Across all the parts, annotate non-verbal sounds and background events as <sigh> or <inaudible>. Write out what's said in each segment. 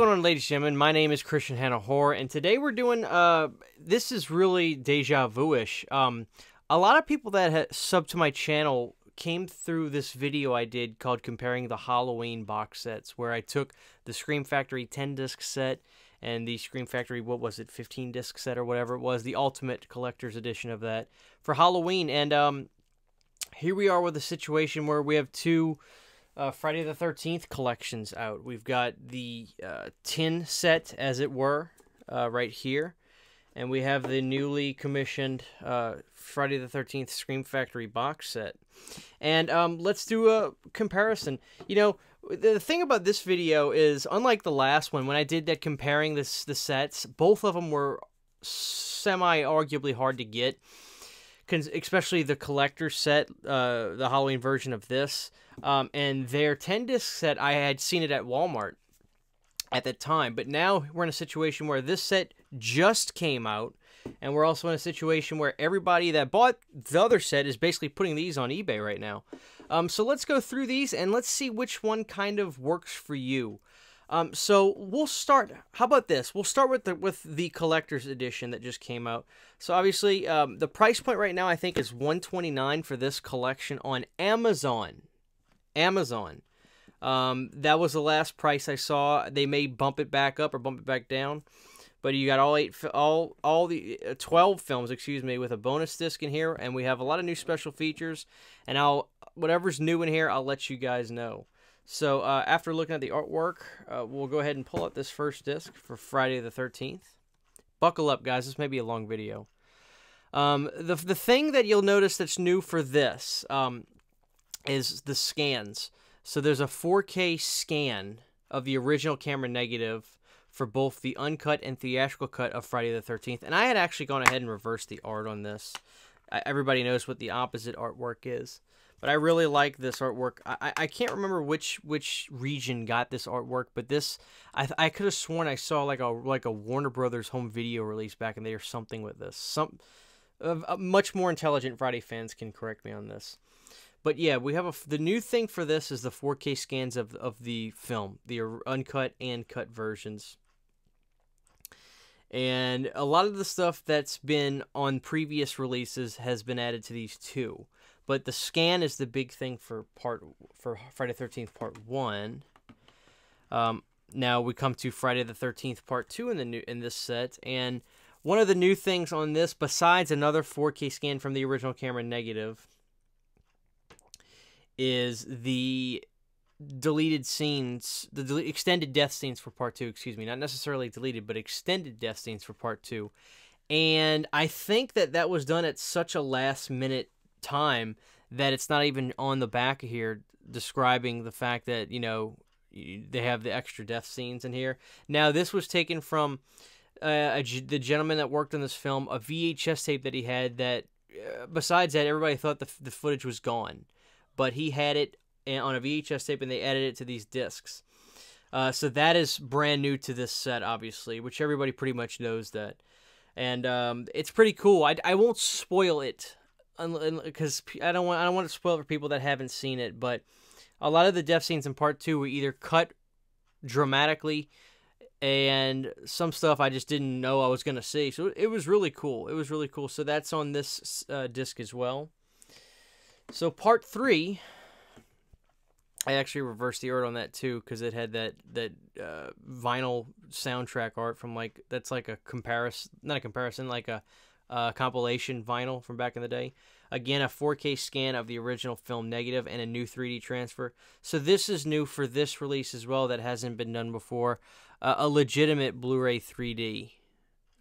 Going on, ladies and gentlemen? My name is Christian Hanna Horror, and today we're doing. Uh, this is really deja vu-ish. Um, a lot of people that ha- sub to my channel came through this video I did called comparing the Halloween box sets, where I took the Scream Factory 10 disc set and the Scream Factory, what was it, 15 disc set or whatever it was, the ultimate collector's edition of that for Halloween. And um, here we are with a situation where we have two uh, Friday the 13th collections out. We've got the uh, tin set, as it were, uh, right here. And we have the newly commissioned uh, Friday the 13th Scream Factory box set. And um, let's do a comparison. You know, the thing about this video is, unlike the last one, when I did that comparing this the sets, both of them were semi-arguably hard to get especially the collector set, uh, the Halloween version of this, um, and their 10 disc set, I had seen it at Walmart at the time, but now we're in a situation where this set just came out, and we're also in a situation where everybody that bought the other set is basically putting these on eBay right now. Um, so let's go through these and let's see which one kind of works for you. Um, so we'll start. How about this? We'll start with the with the collector's edition that just came out. So obviously, um, the price point right now I think is 129 for this collection on Amazon. Amazon. Um, that was the last price I saw. They may bump it back up or bump it back down, but you got all eight, all all the uh, 12 films, excuse me, with a bonus disc in here, and we have a lot of new special features. And I'll whatever's new in here, I'll let you guys know. So uh, after looking at the artwork, uh, we'll go ahead and pull out this first disc for Friday the 13th. Buckle up, guys. This may be a long video. Um, the, the thing that you'll notice that's new for this um, is the scans. So there's a 4K scan of the original camera negative for both the uncut and theatrical cut of Friday the 13th. And I had actually gone ahead and reversed the art on this. I, everybody knows what the opposite artwork is. But I really like this artwork. I, I can't remember which which region got this artwork, but this I, I could have sworn I saw like a like a Warner Brothers home video release back in the day or something with this. Some uh, much more intelligent Friday fans can correct me on this. But yeah, we have a the new thing for this is the 4K scans of of the film, the uncut and cut versions. And a lot of the stuff that's been on previous releases has been added to these two. But the scan is the big thing for part for Friday Thirteenth Part One. Um, now we come to Friday the Thirteenth Part Two in the new in this set, and one of the new things on this, besides another 4K scan from the original camera negative, is the deleted scenes, the del- extended death scenes for Part Two. Excuse me, not necessarily deleted, but extended death scenes for Part Two. And I think that that was done at such a last minute time that it's not even on the back of here describing the fact that you know they have the extra death scenes in here. Now this was taken from uh, the gentleman that worked on this film, a VHS tape that he had. That uh, besides that, everybody thought the the footage was gone, but he had it on a VHS tape and they added it to these discs. Uh, so that is brand new to this set, obviously, which everybody pretty much knows that, and um, it's pretty cool. I, I won't spoil it because I don't want I don't want to spoil for people that haven't seen it, but a lot of the death scenes in part two were either cut dramatically, and some stuff I just didn't know I was gonna see. So it was really cool. It was really cool. So that's on this uh, disc as well. So part three, I actually reversed the art on that too because it had that that uh, vinyl soundtrack art from like that's like a comparison, not a comparison, like a uh, compilation vinyl from back in the day. Again, a 4K scan of the original film negative and a new 3D transfer. So this is new for this release as well that hasn't been done before. Uh, a legitimate Blu-ray 3D.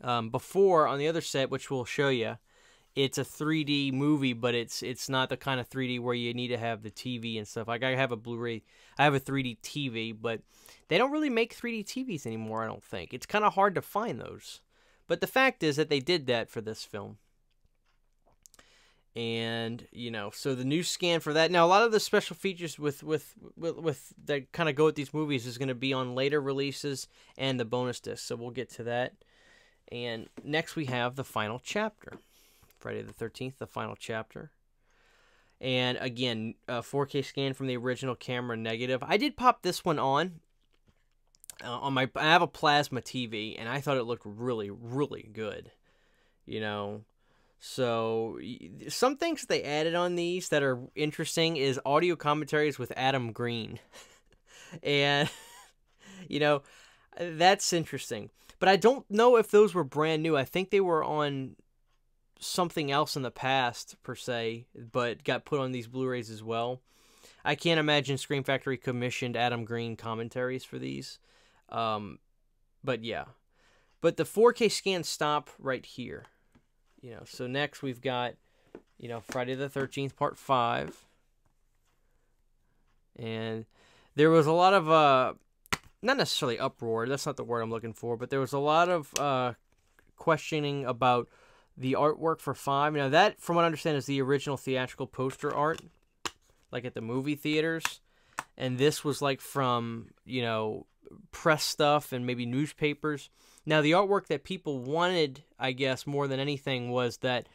Um, before on the other set, which we'll show you, it's a 3D movie, but it's it's not the kind of 3D where you need to have the TV and stuff. Like I have a Blu-ray, I have a 3D TV, but they don't really make 3D TVs anymore. I don't think it's kind of hard to find those. But the fact is that they did that for this film. And you know, so the new scan for that. Now, a lot of the special features with with with, with that kind of go with these movies is going to be on later releases and the bonus disc. So we'll get to that. And next we have the final chapter, Friday the Thirteenth, the final chapter. And again, a 4K scan from the original camera negative. I did pop this one on uh, on my I have a plasma TV and I thought it looked really really good. You know, so some things they added on these that are interesting is audio commentaries with Adam Green. <laughs> and <laughs> you know, that's interesting. But I don't know if those were brand new. I think they were on something else in the past per se, but got put on these Blu-rays as well. I can't imagine Scream Factory commissioned Adam Green commentaries for these. Um, but yeah. But the 4K scans stop right here. You know, so next we've got, you know, Friday the 13th, part 5. And there was a lot of, uh, not necessarily uproar, that's not the word I'm looking for, but there was a lot of uh, questioning about the artwork for 5. Now, that, from what I understand, is the original theatrical poster art, like at the movie theaters. And this was like from, you know, press stuff and maybe newspapers. Now, the artwork that people wanted, I guess, more than anything was that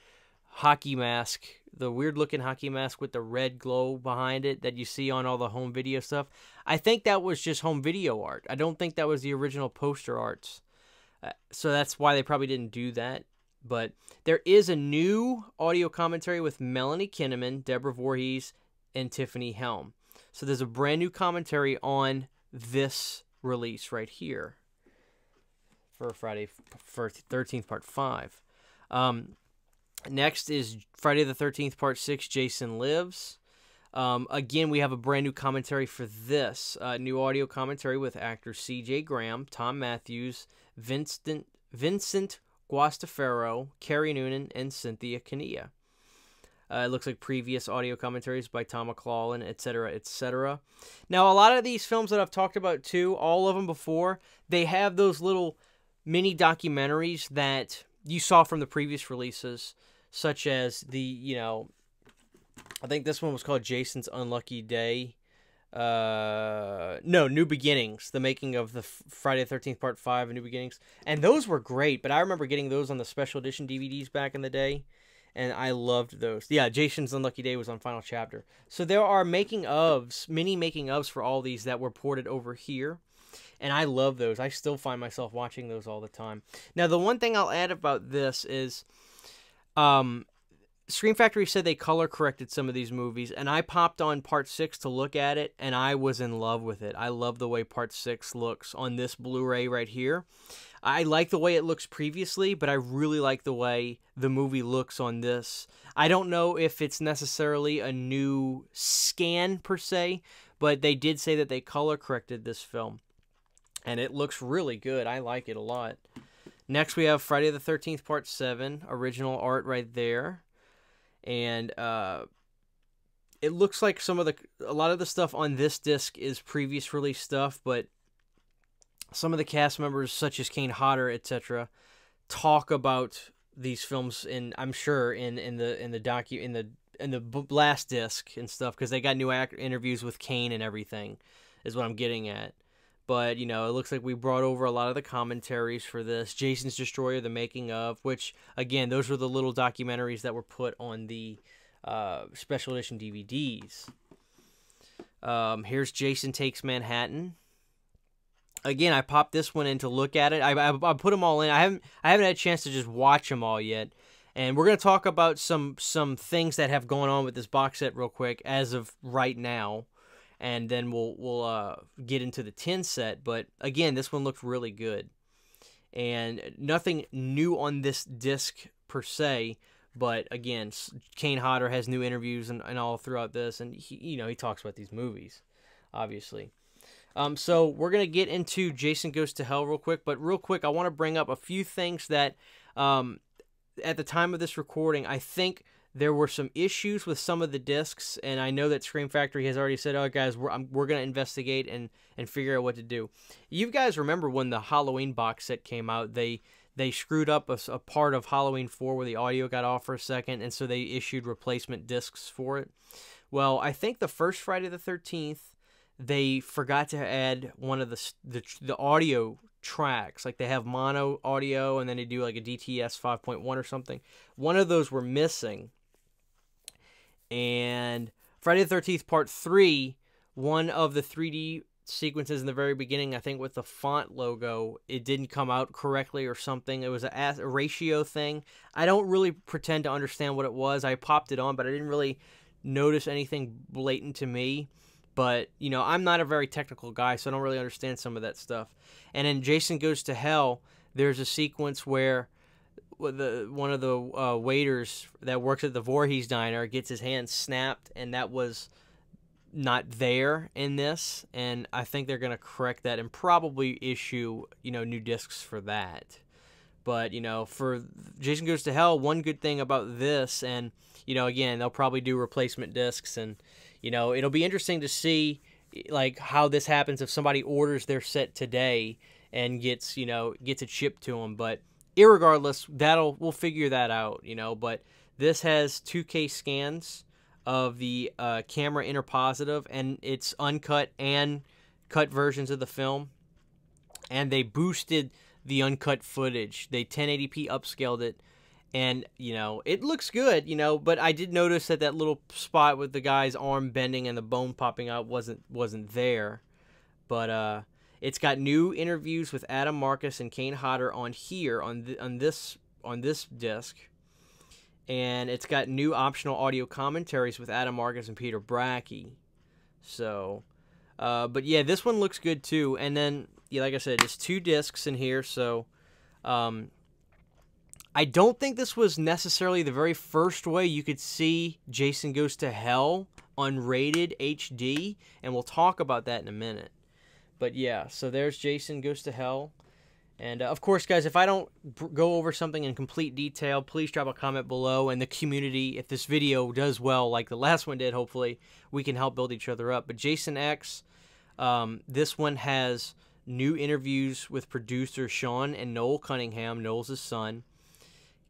hockey mask, the weird looking hockey mask with the red glow behind it that you see on all the home video stuff. I think that was just home video art. I don't think that was the original poster arts. Uh, so that's why they probably didn't do that. But there is a new audio commentary with Melanie Kinnaman, Deborah Voorhees, and Tiffany Helm. So there's a brand new commentary on this release right here for Friday for 13th part 5. Um, next is Friday the 13th part 6 Jason Lives. Um, again, we have a brand new commentary for this. Uh, new audio commentary with actors C.J. Graham, Tom Matthews, Vincent, Vincent Guastaferro, Kerry Noonan, and Cynthia Kania. Uh, it looks like previous audio commentaries by Tom McLoughlin, etc., etc. Now, a lot of these films that I've talked about too, all of them before, they have those little mini documentaries that you saw from the previous releases, such as the, you know, I think this one was called Jason's Unlucky Day. Uh, no, New Beginnings, the making of the Friday the 13th Part 5 New Beginnings. And those were great, but I remember getting those on the special edition DVDs back in the day and I loved those. Yeah, Jason's Unlucky Day was on Final Chapter. So there are making ofs, mini making ofs for all these that were ported over here. And I love those. I still find myself watching those all the time. Now, the one thing I'll add about this is um, Scream Factory said they color corrected some of these movies, and I popped on part six to look at it, and I was in love with it. I love the way part six looks on this Blu ray right here. I like the way it looks previously, but I really like the way the movie looks on this. I don't know if it's necessarily a new scan per se, but they did say that they color corrected this film. And it looks really good. I like it a lot. Next, we have Friday the 13th, Part 7, original art right there. And uh, it looks like some of the, a lot of the stuff on this disc is previous release stuff, but some of the cast members, such as Kane Hodder, etc., talk about these films in I'm sure in in the in the docu in the in the last disc and stuff because they got new act- interviews with Kane and everything is what I'm getting at. But you know, it looks like we brought over a lot of the commentaries for this. Jason's Destroyer, the making of, which again, those were the little documentaries that were put on the uh, special edition DVDs. Um, here's Jason Takes Manhattan again, I popped this one in to look at it. I, I, I put them all in. I haven't I haven't had a chance to just watch them all yet. And we're gonna talk about some some things that have gone on with this box set real quick as of right now, and then we'll we'll uh, get into the tin set. But again, this one looked really good, and nothing new on this disc per se. But again, Kane Hodder has new interviews and, and all throughout this, and he you know he talks about these movies, obviously. Um, so we're gonna get into Jason Goes to Hell real quick, but real quick, I want to bring up a few things that, um, at the time of this recording, I think there were some issues with some of the discs, and I know that Scream Factory has already said, "Oh, guys, we're I'm, we're gonna investigate and and figure out what to do." You guys remember when the Halloween box set came out? They they screwed up a, a part of Halloween 4 where the audio got off for a second, and so they issued replacement discs for it. Well, I think the first Friday the 13th they forgot to add one of the the, the audio tracks. Like they have mono audio and then they do like a DTS 5.1 or something. One of those were missing. And Friday the 13th part 3, one of the 3D sequences in the very beginning. I think with the font logo, it didn't come out correctly or something. It was a, a ratio thing. I don't really pretend to understand what it was. I popped it on, but I didn't really notice anything blatant to me. But you know, I'm not a very technical guy, so I don't really understand some of that stuff. And in Jason Goes to Hell, there's a sequence where the one of the uh, waiters that works at the Voorhees diner gets his hand snapped, and that was not there in this. And I think they're going to correct that and probably issue you know new discs for that. But you know, for Jason Goes to Hell, one good thing about this, and you know, again, they'll probably do replacement discs, and you know, it'll be interesting to see like how this happens if somebody orders their set today and gets you know gets it shipped to them. But irregardless, that'll we'll figure that out, you know. But this has 2K scans of the uh, camera interpositive, and it's uncut and cut versions of the film, and they boosted the uncut footage. They 1080p upscaled it, and you know it looks good, you know. But I did notice that that little spot with the guy's arm bending and the bone popping out wasn't wasn't there, but uh it's got new interviews with Adam Marcus and Kane Hodder on here on the, on this on this disc, and it's got new optional audio commentaries with Adam Marcus and Peter Bracke. So, uh, but yeah, this one looks good too. And then, yeah, like I said, it's two discs in here. So, um, I don't think this was necessarily the very first way you could see Jason Goes to Hell unrated HD, and we'll talk about that in a minute. But yeah, so there's Jason Goes to Hell. And uh, of course, guys, if I don't go over something in complete detail, please drop a comment below. And the community, if this video does well, like the last one did, hopefully, we can help build each other up. But Jason X, um, this one has new interviews with producer Sean and Noel Cunningham, Noel's son,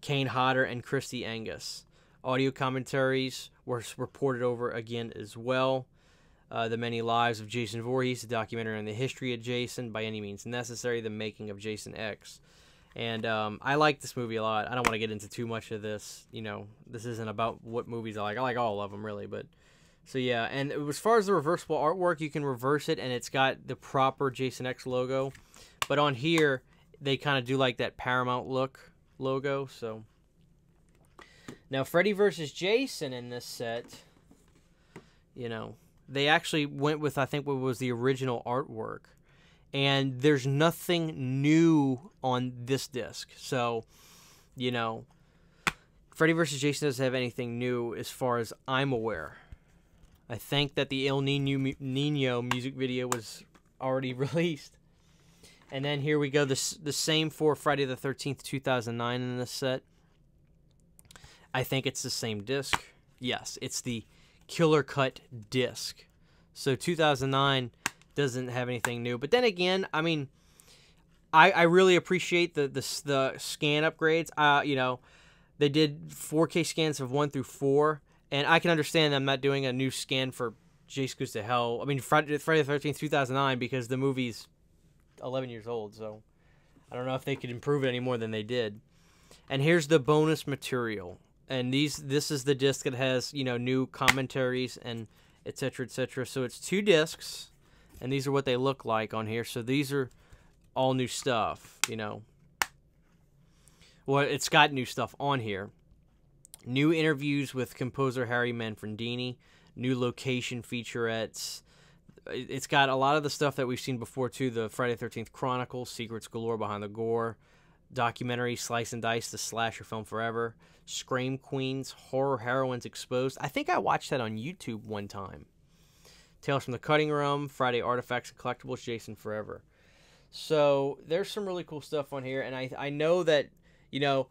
Kane Hodder, and Kristi Angus. Audio commentaries were reported over again as well uh, The Many Lives of Jason Voorhees, a documentary on the history of Jason, by any means necessary, the making of Jason X. And um, I like this movie a lot. I don't want to get into too much of this. You know, this isn't about what movies I like. I like all of them, really. But so, yeah. And as far as the reversible artwork, you can reverse it, and it's got the proper Jason X logo. But on here, they kind of do like that Paramount look logo. So now, Freddy versus Jason in this set, you know, they actually went with I think what was the original artwork, and there's nothing new on this disc. So, you know, Freddy vs. Jason doesn't have anything new as far as I'm aware. I think that the Ill Nino, Nino music video was already <laughs> released. And then here we go, the, the same for Friday the 13th, 2009 in this set. I think it's the same disc. Yes, it's the Killer Cut disc. So 2009 doesn't have anything new. But then again, I mean, I, I really appreciate the, the, the scan upgrades. Uh, you know, they did 4K scans of 1 through 4. And I can understand them not doing a new scan for Jace Goes to Hell. I mean, Friday, Friday the 13th, 2009, because the movie's 11 years old. So I don't know if they could improve it any more than they did. And here's the bonus material and these this is the disc that has you know new commentaries and etc etc so it's two discs and these are what they look like on here so these are all new stuff you know well it's got new stuff on here new interviews with composer harry manfredini new location featurettes it's got a lot of the stuff that we've seen before too the friday 13th chronicles secrets galore behind the gore documentary Slice and Dice, the slasher film forever, Scream Queens, Horror Heroines Exposed. I think I watched that on YouTube one time. Tales from the Cutting Room, Friday Artifacts and Collectibles, Jason Forever. So there's some really cool stuff on here, and I I know that you know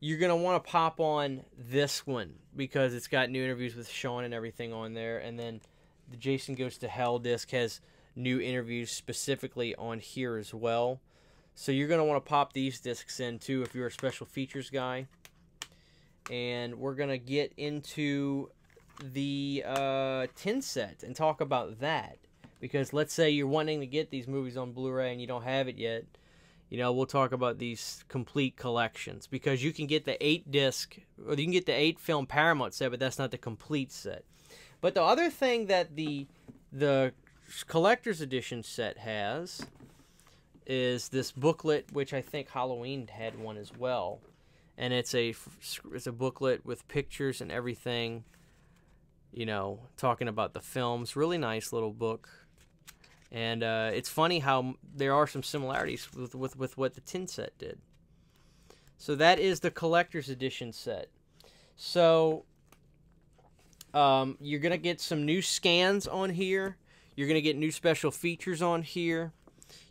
you're gonna want to pop on this one because it's got new interviews with Sean and everything on there, and then the Jason Goes to Hell disc has new interviews specifically on here as well. So you're going to want to pop these discs in too if you're a special features guy. And we're going to get into the uh, tin set and talk about that. Because let's say you're wanting to get these movies on Blu-ray and you don't have it yet. You know, we'll talk about these complete collections. Because you can get the 8 disc, or you can get the 8 film Paramount set, but that's not the complete set. But the other thing that the the collector's edition set has is this booklet, which I think Halloween had one as well, and it's a it's a booklet with pictures and everything. You know, talking about the films. Really nice little book, and uh, it's funny how there are some similarities with, with with what the tin set did. So that is the collector's edition set. So um, you're gonna get some new scans on here. You're gonna get new special features on here.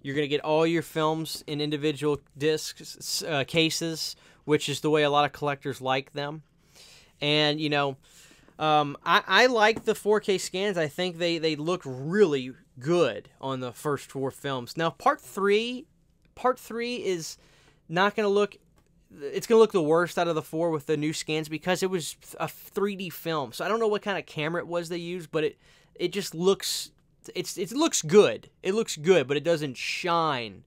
You're going to get all your films in individual discs uh, cases, which is the way a lot of collectors like them. And you know, um, I, I like the 4K scans. I think they they look really good on the first four films. Now, part three, part three is not going to look. It's going to look the worst out of the four with the new scans because it was a 3D film. So I don't know what kind of camera it was they used, but it it just looks it's it looks good. It looks good, but it doesn't shine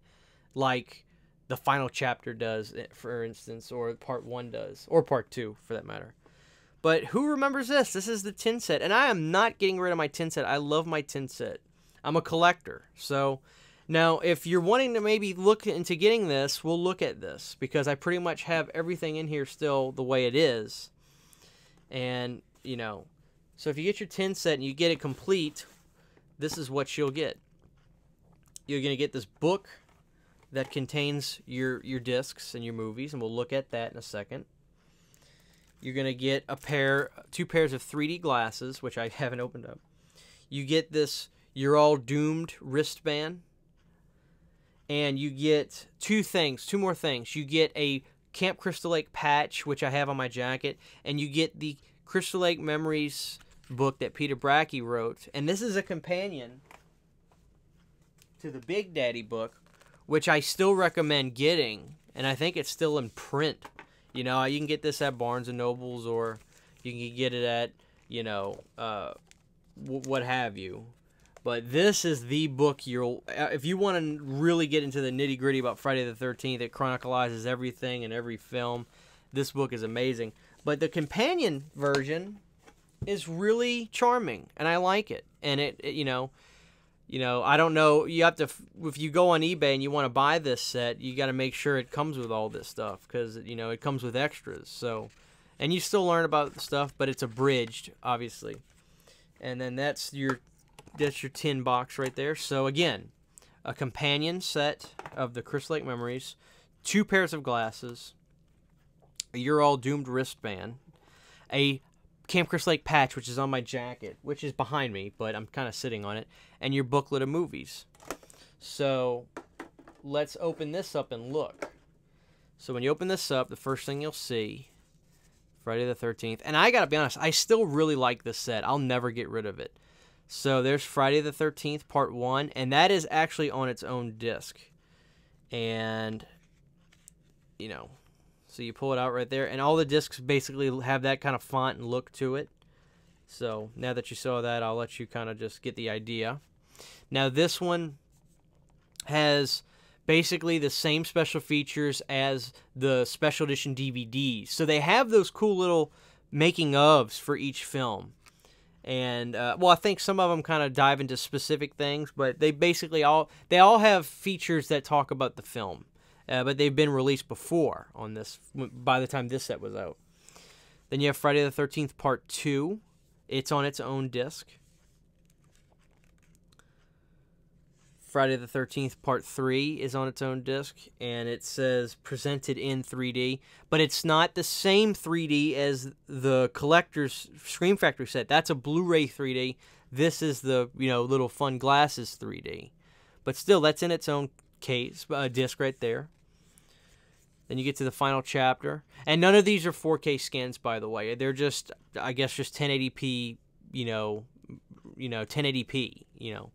like the final chapter does, eh, for instance, or part one does, or part two for that matter. But who remembers this? This is the tin set, and I am not getting rid of my tin set. I love my tin set. I'm a collector, so now if you're wanting to maybe look into getting this, we'll look at this because I pretty much have everything in here still the way it is, and you know, so if you get your tin set and you get it complete, this is what you'll get. You're going to get this book that contains your your discs and your movies, and we'll look at that in a second. You're going to get a pair, two pairs of 3D glasses, which I <laughs> haven't opened up. You get this You're All Doomed wristband. And you get two things, two more things. You get a Camp Crystal Lake patch, which I have on my jacket, and you get the Crystal Lake Memories book that Peter Bracke wrote, and this is a companion to the Big Daddy book, which I still recommend getting, and I think it's still in print. You know, you can get this at Barnes and Nobles, or you can get it at you know, uh, w- what have you. But this is the book you'll, uh, if you want to really get into the nitty gritty about Friday the 13th, it chronicles everything and every film. This book is amazing. But the companion version is really charming, and I like it. And it, it, you know, you know, I don't know. You have to if you go on eBay and you want to buy this set, you got to make sure it comes with all this stuff because you know it comes with extras. So, and you still learn about the stuff, but it's abridged, obviously. And then that's your that's your tin box right there. So again, a companion set of the Crystal Lake Memories, two pairs of glasses, a You're All Doomed wristband, a Camp Crystal Lake patch, which is on my jacket, which is behind me, but I'm kind of sitting on it, and your booklet of movies. So let's open this up and look. So when you open this up, the first thing you'll see, Friday the 13th. And I gotta be honest, I still really like this set. I'll never get rid of it. So there's Friday the 13th, part one, and that is actually on its own disc. And, you know, so you pull it out right there, and all the discs basically have that kind of font and look to it. So now that you saw that, I'll let you kind of just get the idea. Now this one has basically the same special features as the special edition DVDs. So they have those cool little making ofs for each film. And uh, well, I think some of them kind of dive into specific things, but they basically all they all have features that talk about the film uh, but they've been released before on this by the time this set was out. Then you have Friday the 13th Part 2. It's on its own disc. Friday the 13th Part 3 is on its own disc and it says presented in 3D, but it's not the same 3D as the collector's Scream Factory set. That's a Blu-ray 3D. This is the, you know, little fun glasses 3D. But still that's in its own case uh, disc right there. Then you get to the final chapter, and none of these are 4K scans, by the way. They're just, I guess, just 1080p. You know, you know, 1080p. You know,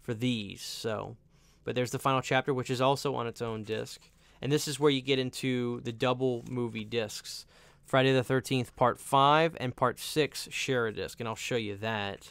for these. So, but there's the final chapter, which is also on its own disc, and this is where you get into the double movie discs. Friday the 13th, Part 5 and Part 6 share a disc, and I'll show you that.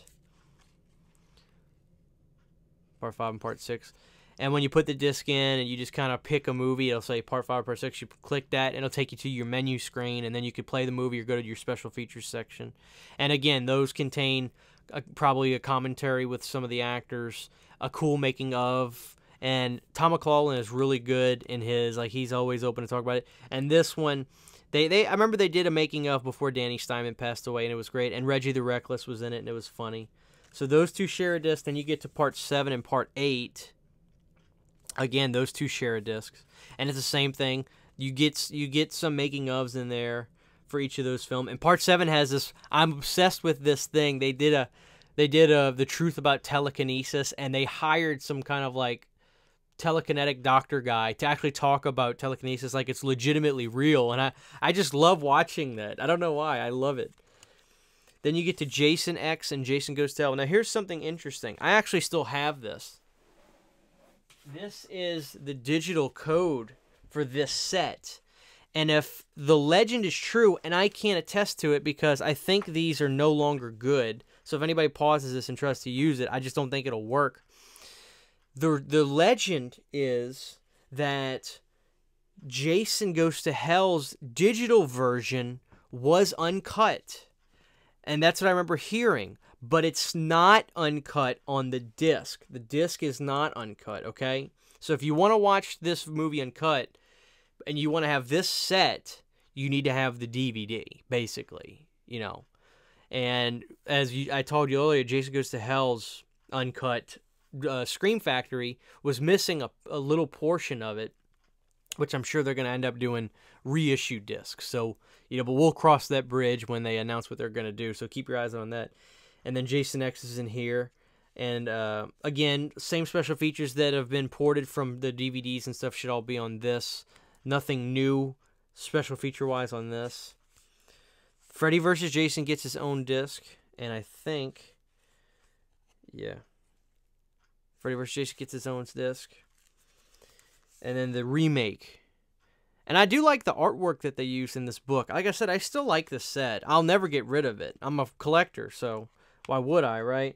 Part 5 and Part 6. And when you put the disc in and you just kind of pick a movie, it'll say part five, or part six. You click that, and it'll take you to your menu screen, and then you could play the movie or go to your special features section. And again, those contain a, probably a commentary with some of the actors, a cool making of, and Tom McLoughlin is really good in his like he's always open to talk about it. And this one, they they I remember they did a making of before Danny Steinmann passed away, and it was great. And Reggie the Reckless was in it, and it was funny. So those two share a disc. Then you get to part seven and part eight. Again, those two share a discs, and it's the same thing. You get you get some making ofs in there for each of those films. And part seven has this. I'm obsessed with this thing. They did a they did a the truth about telekinesis, and they hired some kind of like telekinetic doctor guy to actually talk about telekinesis like it's legitimately real and I, I just love watching that. I don't know why. I love it. Then you get to Jason X and Jason Goes to Hell. Now here's something interesting. I actually still have this. This is the digital code for this set. And if the legend is true, and I can't attest to it because I think these are no longer good. So if anybody pauses this and tries to use it, I just don't think it'll work the the legend is that Jason Goes to Hell's digital version was uncut. And that's what I remember hearing. But it's not uncut on the disc. The disc is not uncut, okay? So if you want to watch this movie uncut and you want to have this set, you need to have the DVD, basically, you know. And as you, I told you earlier, Jason Goes to Hell's uncut uh, Scream Factory was missing a, a little portion of it, which I'm sure they're going to end up doing reissue discs. So, you know, but we'll cross that bridge when they announce what they're going to do. So keep your eyes on that. And then Jason X is in here. And uh, again, same special features that have been ported from the DVDs and stuff should all be on this. Nothing new special feature wise on this. Freddy vs. Jason gets his own disc. And I think, yeah, Freddy vs. Jason gets his own disc. And then the remake. And I do like the artwork that they use in this book. Like I said, I still like the set. I'll never get rid of it. I'm a collector, so why would I, right?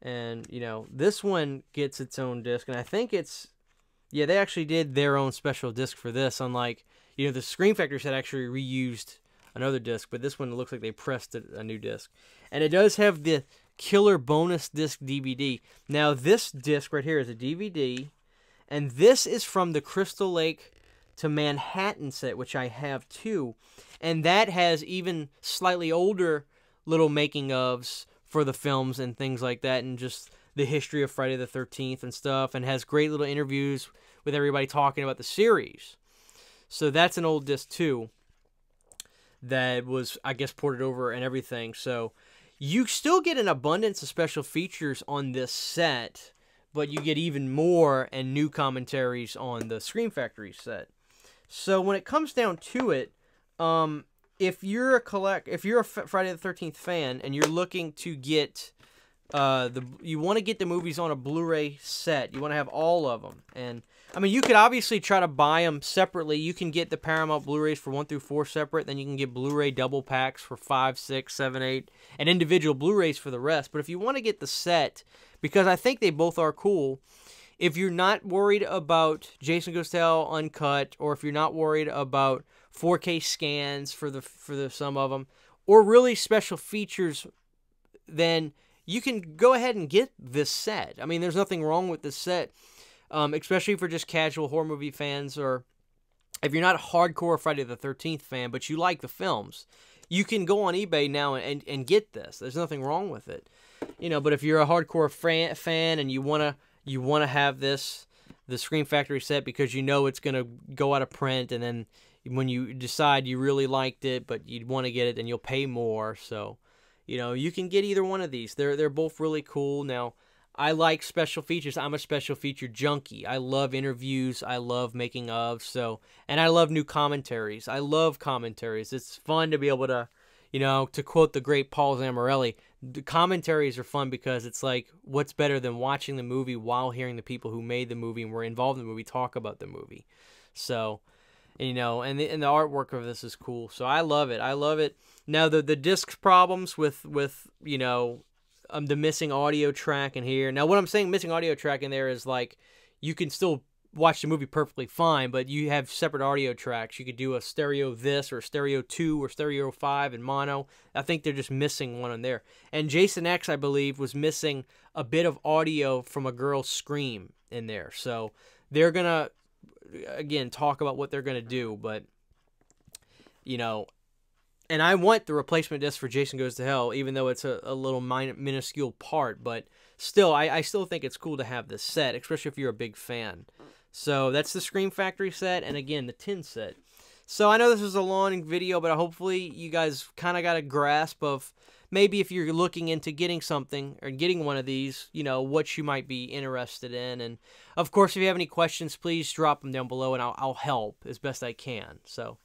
And, you know, this one gets its own disc. And I think it's, yeah, they actually did their own special disc for this. Unlike, you know, the Scream Factories had actually reused another disc, but this one looks like they pressed a new disc. And it does have the killer bonus disc DVD. Now, this disc right here is a DVD, and this is from the Crystal Lake to Manhattan set, which I have too. And that has even slightly older little making ofs for the films and things like that, and just the history of Friday the 13th and stuff, and has great little interviews with everybody talking about the series. So that's an old disc too that was, I guess, ported over and everything. So you still get an abundance of special features on this set, but you get even more and new commentaries on the Scream Factory set. So when it comes down to it, um, if you're a collect, if you're a Friday the Thirteenth fan and you're looking to get uh, the you want to get the movies on a Blu-ray set, you want to have all of them, and I mean, you could obviously try to buy them separately. You can get the Paramount Blu-rays for one through four separate. Then you can get Blu-ray double packs for five, six, seven, eight, and individual Blu-rays for the rest. But if you want to get the set, because I think they both are cool. If you're not worried about Jason Goes to Hell uncut, or if you're not worried about 4K scans for the for the some of them, or really special features, then you can go ahead and get this set. I mean, there's nothing wrong with this set um, especially for just casual horror movie fans or if you're not a hardcore Friday the 13th fan, but you like the films, you can go on eBay now and, and get this. There's nothing wrong with it. You know, but if you're a hardcore fan, fan and you want to you want to have this the Scream Factory set because you know it's going to go out of print and then when you decide you really liked it but you'd want to get it then you'll pay more. So, you know, you can get either one of these. They're they're both really cool. Now, I like special features. I'm a special feature junkie. I love interviews. I love making of. So, and I love new commentaries. I love commentaries. It's fun to be able to, you know, to quote the great Paul Zamorelli, the commentaries are fun because it's like, what's better than watching the movie while hearing the people who made the movie and were involved in the movie talk about the movie. So, you know, and the, and the artwork of this is cool. So I love it. I love it. Now the the disc problems with with you know um, the missing audio track in here. Now, what I'm saying missing audio track in there is like you can still watch the movie perfectly fine, but you have separate audio tracks. You could do a stereo this or stereo 2 or stereo 5 and mono. I think they're just missing one on there. And Jason X, I believe, was missing a bit of audio from a girl's scream in there. So they're going to, again, talk about what they're going to do, but, you know, and I want the replacement disc for Jason Goes to Hell, even though it's a, a little min- minuscule part, but still, I, I still think it's cool to have this set, especially if you're a big fan. So that's the Scream Factory set, and again, the tin set. So I know this is a long video, but hopefully you guys kind of got a grasp of maybe if you're looking into getting something or getting one of these, you know, what you might be interested in. And of course, if you have any questions, please drop them down below and I'll, I'll help as best I can. So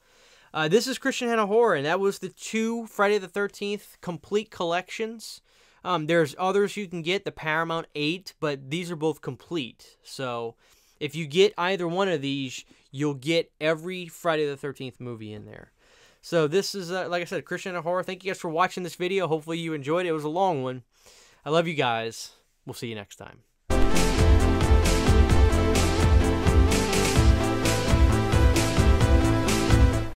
uh, this is Christian Hanna Horror, and that was the two Friday the 13th complete collections. Um, there's others you can get, the Paramount 8, but these are both complete. So if you get either one of these, you'll get every Friday the 13th movie in there. So this is, uh, like I said, Christian Hanna Horror. Thank you guys for watching this video. Hopefully you enjoyed it. It was a long one. I love you guys. We'll see you next time.